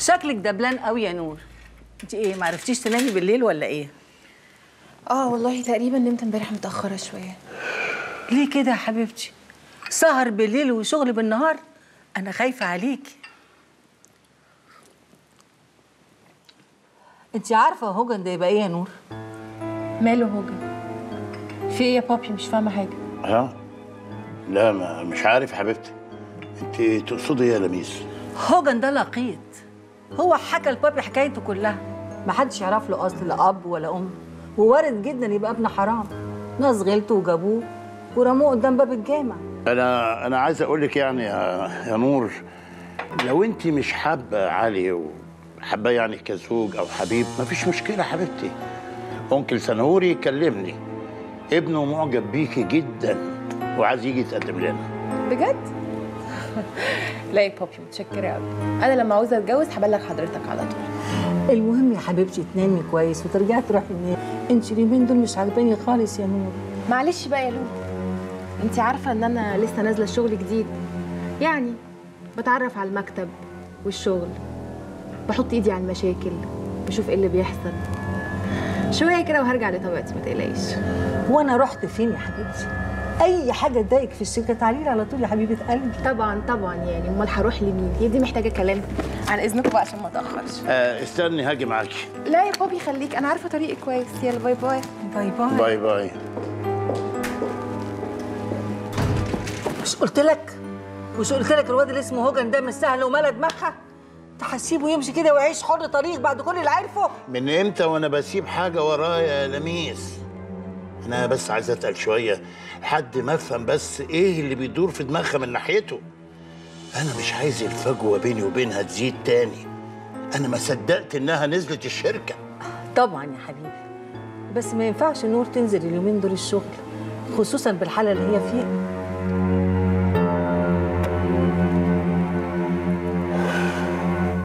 شكلك دبلان قوي يا نور. انت إيه ما عرفتيش تنامي بالليل ولا إيه؟ آه والله تقريبا نمت امبارح متأخرة شوية. ليه كده يا حبيبتي؟ سهر بالليل وشغل بالنهار أنا خايفة عليكي انت عارفة هوجن ده يبقى إيه يا نور؟ ماله هوجن؟ في إيه يا بابي؟ مش فاهمة حاجة. ها؟ لا ما مش عارف حبيبتي. انت تقصدي إيه يا لميس؟ هوجن ده لقيط. هو حكى لبابي حكايته كلها. ما حدش يعرف له أصل لا اب ولا أم. ووارد جدا يبقى ابن حرام. ناس غلطوا وجابوه ورموه قدام باب الجامع. أنا أنا عايز أقول لك يعني يا, نور لو أنت مش حابة علي وحابه يعني كزوج أو حبيب مفيش مشكلة حبيبتي. انكل سنهوري كلمني ابنه معجب بيكي جدا وعايز يجي يتقدم لنا. بجد؟ لا يا بابي متشكرة قوي أنا لما عاوزة أتجوز هبلغ حضرتك على طول. المهم يا حبيبتي تنامي كويس وترجعي تروحي النادي انت اليومين دول مش عاجباني خالص يا نور. معلش بقى يا لولو انت عارفة إن أنا لسه نازلة الشغل جديد. يعني بتعرف على المكتب والشغل. بحط إيدي على المشاكل بشوف إيه اللي بيحصل. شوية كده وهرجع لطبيعتي ما تقلقيش. وأنا رحت فين يا حبيبتي؟ أي حاجة تضايقك في الشركة تعالي لي على طول يا حبيبة قلبي. طبعا طبعا يعني أمال هروح لمين؟ هي دي محتاجة كلام. عن إذنكم بقى عشان ما أتأخرش. آه استني هاجي معاكي. لا يا بابي خليك. أنا عارفة طريقي كويس. يلا bye bye. Bye bye. Bye bye. مش قلت لك؟ مش قلت لك الواد اللي اسمه هوجان ده مش سهل وملا دماغها تحسيبه يمشي كده ويعيش حر طريق بعد كل اللي عارفه؟ من إمتى وأنا بسيب حاجة ورايا يا لميس؟ أنا بس عايز اتقل شوية. لحد ما افهم بس إيه اللي بيدور في دماغها من ناحيته؟ أنا مش عايز الفجوة بيني وبينها تزيد تاني. أنا ما صدقت انها نزلت الشركة. طبعا يا حبيبي. بس ما ينفعش نور تنزل اليومين دول الشغل خصوصا بالحالة اللي هي فيها.